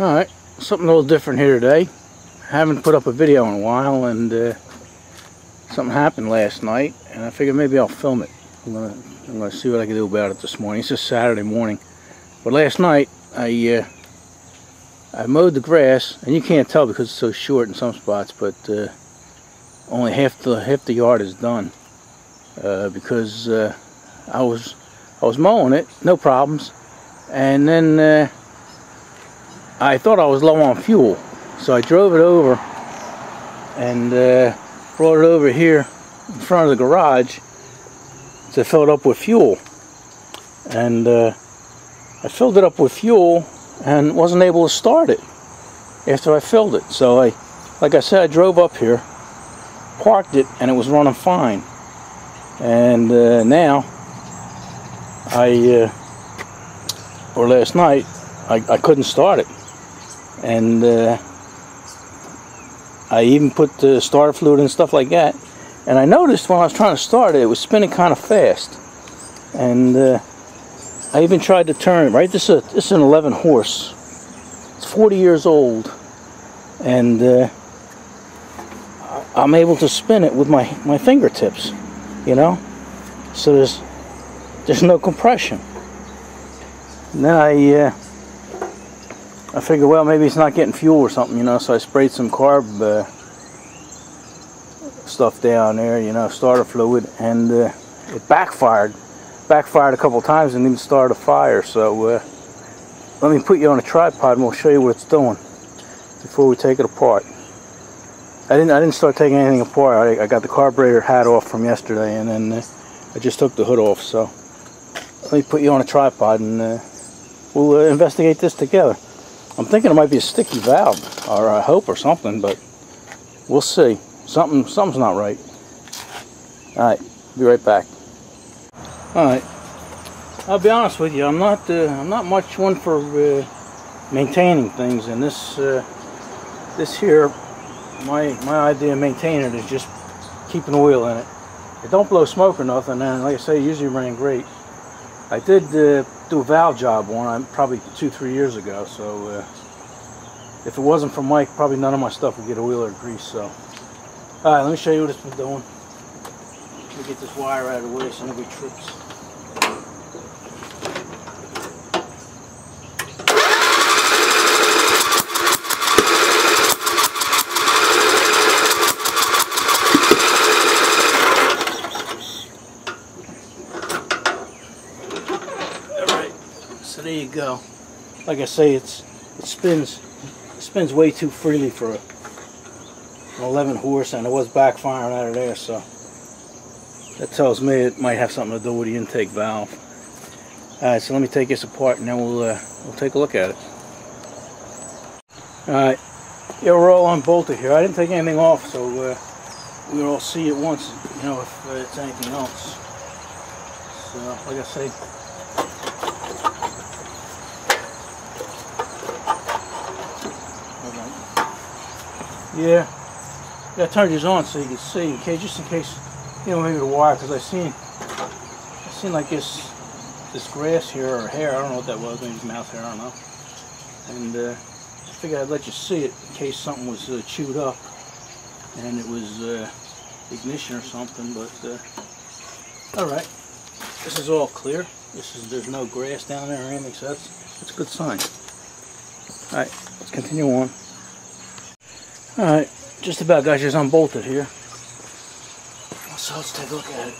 Alright, something a little different here today. Haven't put up a video in a while and uh, something happened last night and I figured maybe I'll film it. I'm gonna, I'm gonna see what I can do about it this morning. It's just Saturday morning. But last night I uh, I mowed the grass and you can't tell because it's so short in some spots but uh, only half the half the yard is done uh, because uh, I was I was mowing it no problems and then uh, I thought I was low on fuel. So I drove it over and uh, brought it over here in front of the garage to fill it up with fuel. And uh, I filled it up with fuel and wasn't able to start it after I filled it. So I, like I said, I drove up here, parked it, and it was running fine. And uh, now, I, uh, or last night, I, I couldn't start it and uh, I even put the starter fluid and stuff like that. And I noticed when I was trying to start it it was spinning kind of fast. And uh, I even tried to turn it right? This is, a, this is an 11 horse. It's 40 years old. And uh, I'm able to spin it with my my fingertips you know? So there's there's no compression. And then I uh, I figured, well, maybe it's not getting fuel or something, you know, so I sprayed some carb uh, stuff down there, you know, starter fluid, and uh, it backfired. Backfired a couple times and even started a fire, so uh, let me put you on a tripod and we'll show you what it's doing before we take it apart. I didn't, I didn't start taking anything apart. I, I got the carburetor hat off from yesterday and then uh, I just took the hood off, so let me put you on a tripod and uh, we'll uh, investigate this together. I'm thinking it might be a sticky valve, or I hope, or something, but we'll see. Something, something's not right. All right, be right back. All right, I'll be honest with you. I'm not, uh, I'm not much one for uh, maintaining things, and this, uh, this here, my, my idea of maintaining it is just keeping oil in it. It don't blow smoke or nothing, and like I say, usually ran great. I did uh, do a valve job one, I'm probably two, three years ago. So uh, if it wasn't for Mike, probably none of my stuff would get oil or grease. So, all right, let me show you what it's been doing. Let me get this wire out of the way so nobody trips. Go. Like I say, it's it spins it spins way too freely for a, an 11 horse, and it was backfiring out of there. So that tells me it might have something to do with the intake valve. All right, so let me take this apart, and then we'll uh, we'll take a look at it. All right, yeah, we're all unbolted here. I didn't take anything off, so uh, we'll all see it once, you know, if uh, it's anything else. So, like I say, Yeah. Yeah, I turned these on so you can see, case, just in case, you know, maybe the wire, because I seen, I seen like this, this grass here or hair. I don't know what that was. Maybe mouse hair. I don't know. And uh, I figured I'd let you see it in case something was uh, chewed up and it was uh, ignition or something. But uh, all right, this is all clear. This is there's no grass down there or anything, so that's that's a good sign. All right, let's continue on. Alright, just about got yours unbolted here. So let's take a look at it.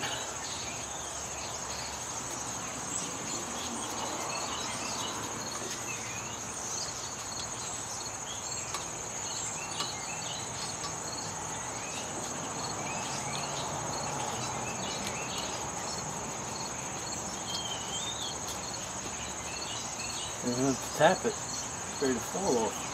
Don't have to tap it, ready to fall off.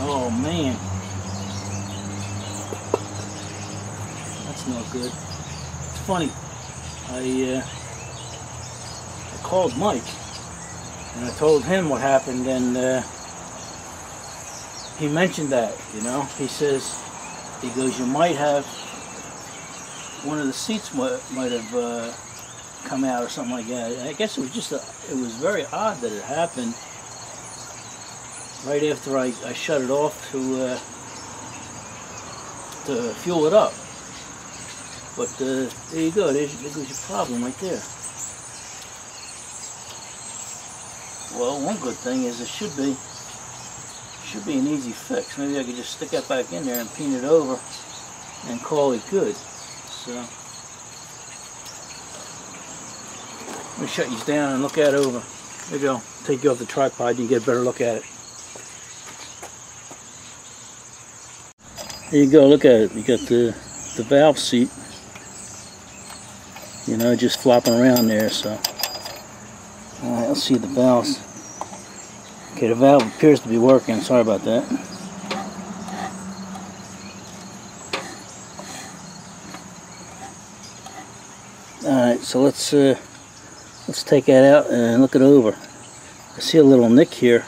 Oh man. That's not good. It's funny. I uh, I called Mike and I told him what happened and uh, he mentioned that, you know. He says he goes, you might have one of the seats might, might have uh, come out or something like that. I guess it was just a, it was very odd that it happened right after I, I shut it off to uh, to fuel it up. But uh, there you go. There's, there goes your problem right there. Well, one good thing is it should be should be an easy fix. Maybe I could just stick that back in there and paint it over and call it good. So let me shut these down and look at it over. Maybe I'll take you off the tripod and you get a better look at it. There you go, look at it. You got the, the valve seat, you know, just flopping around there, so. Alright, let's see the valves. Okay, the valve appears to be working, sorry about that. Alright, so let's uh, let's take that out and look it over. I see a little nick here.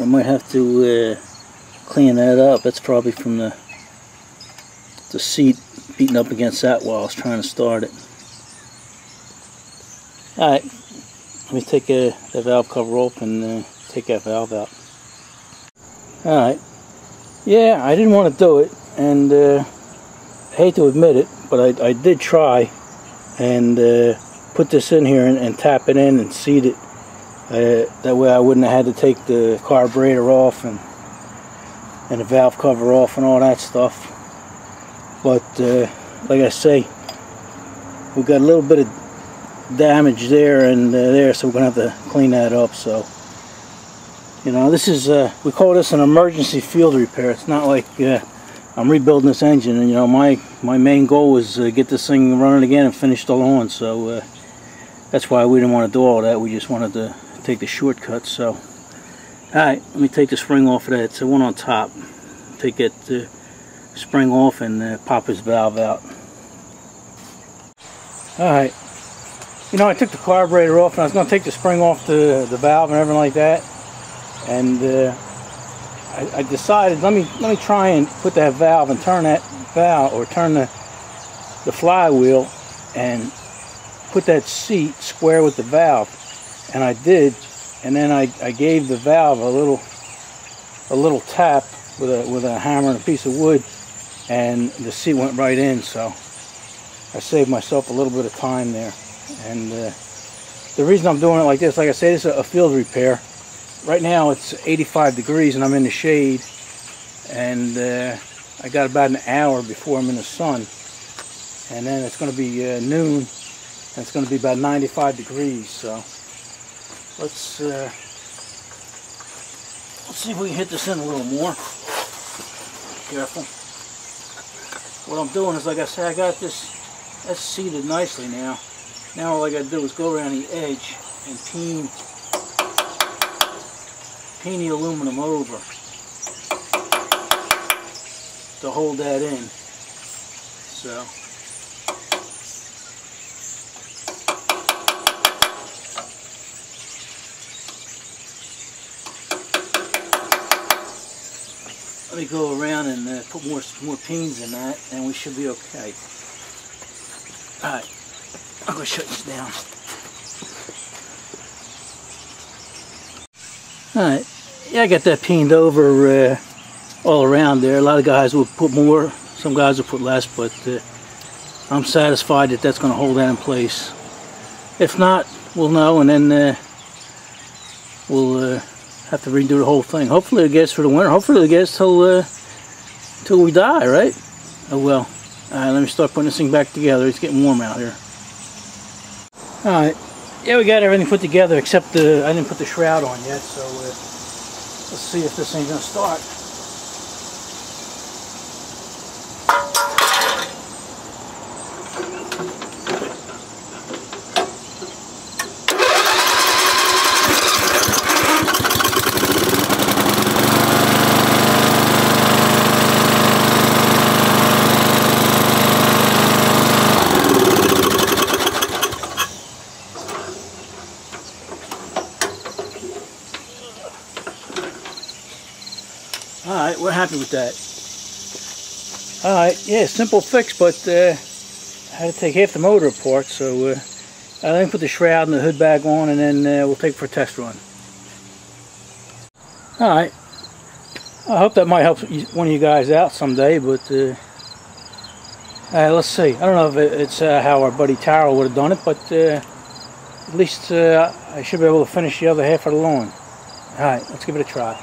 I might have to uh, clean that up. That's probably from the the seat beating up against that while I was trying to start it. Alright, let me take uh, the valve cover off and uh, take that valve out. Alright, yeah, I didn't want to do it, and uh, I hate to admit it, but I, I did try and uh, put this in here and, and, tap it in and seat it. Uh, that way I wouldn't have had to take the carburetor off and and the valve cover off and all that stuff but uh, like I say we've got a little bit of damage there and uh, there so we're gonna have to clean that up so. You know this is uh, we call this an emergency field repair. It's not like uh, I'm rebuilding this engine and you know my my main goal was to get this thing running again and finished the on so uh, that's why we didn't want to do all that. We just wanted to take the shortcut so. Alright let me take the spring off of that. It's the one on top. Take it uh, spring off and uh, pop his valve out. Alright, you know I took the carburetor off and I was going to take the spring off the, the valve and everything like that. And uh, I, I, decided let me let me try and put that valve and turn that valve or turn the, the flywheel and put that seat square with the valve. And I did. And then I, I gave the valve a little a little tap with a with a hammer and a piece of wood and the seat went right in so I saved myself a little bit of time there. And uh, the reason I'm doing it like this like I say this is a field repair. Right now it's 85 degrees and I'm in the shade. And uh, I got about an hour before I'm in the sun. And then it's going to be uh, noon and it's going to be about 95 degrees. So let's uh, let's see if we can hit this in a little more. Careful what I'm doing is, like I said, I got this, that's seated nicely now. Now all I got to do is go around the edge and peen, peen the aluminum over to hold that in. So. Let me go around and uh, put more more pins in that, and we should be okay. All right, I'm gonna shut this down. All right, yeah, I got that pinned over uh, all around there. A lot of guys will put more, some guys will put less, but uh, I'm satisfied that that's gonna hold that in place. If not, we'll know, and then uh, we'll uh, have to redo the whole thing. Hopefully it gets for the winter. Hopefully it gets till uh, till we die, right? Oh well. Alright, let me start putting this thing back together. It's getting warm out here. Alright. Yeah, we got everything put together except the I didn't put the shroud on yet, so uh, let's see if this thing's gonna start. Alright, we're happy with that. Alright, yeah, simple fix, but uh, I had to take half the motor apart, so uh, I then put the shroud and the hood bag on, and then uh, we'll take for a test run. Alright, I hope that might help one of you guys out someday, but uh, let's see. I don't know if it's uh, how our buddy Tyrell would have done it, but uh, at least uh, I should be able to finish the other half of the lawn. Alright, let's give it a try.